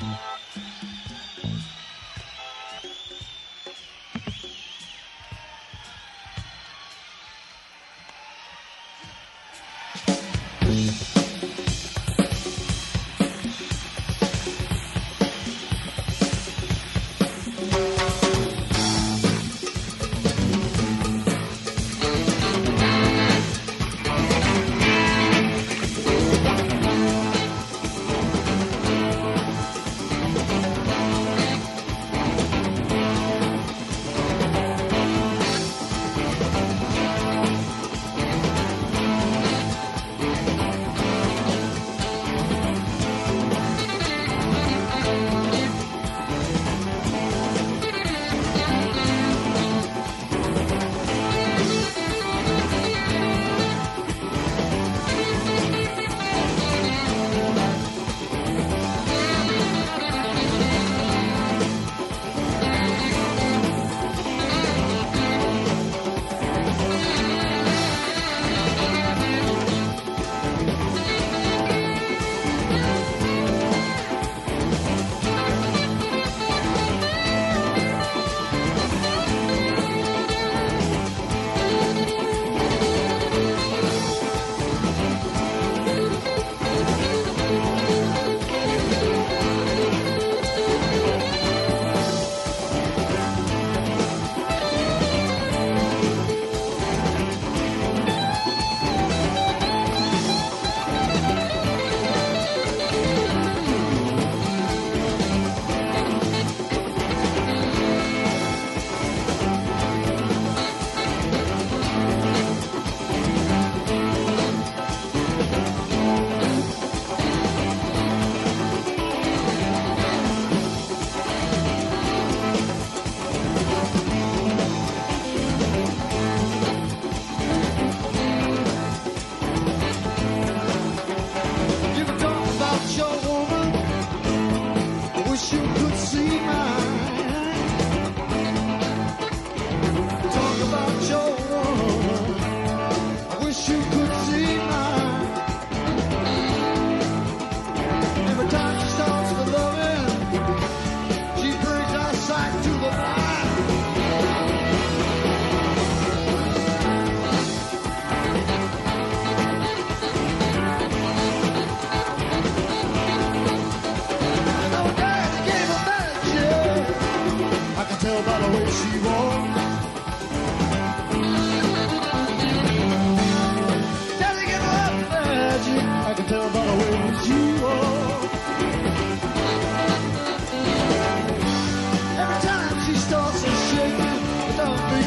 You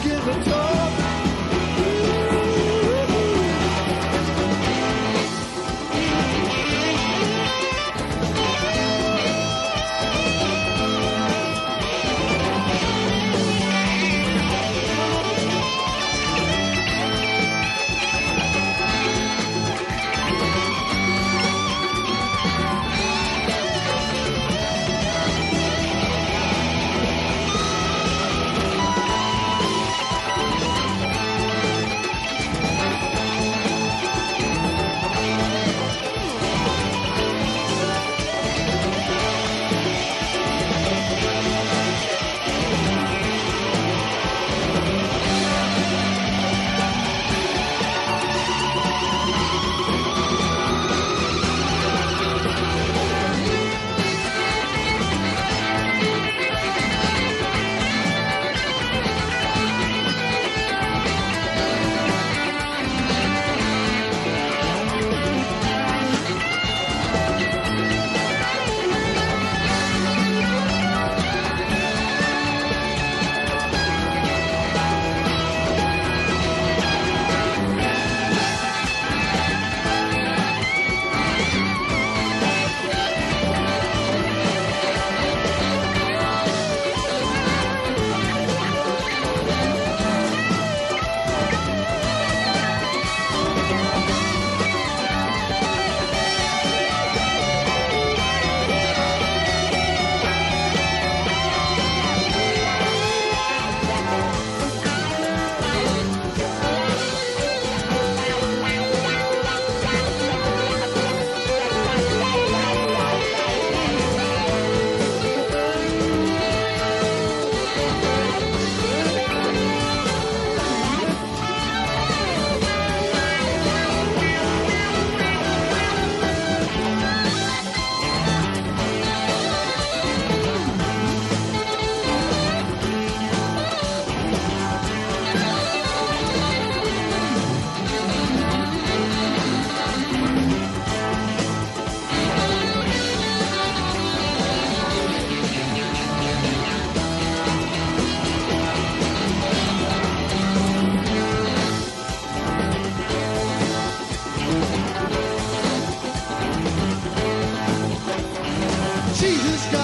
give a toll. Jesus God.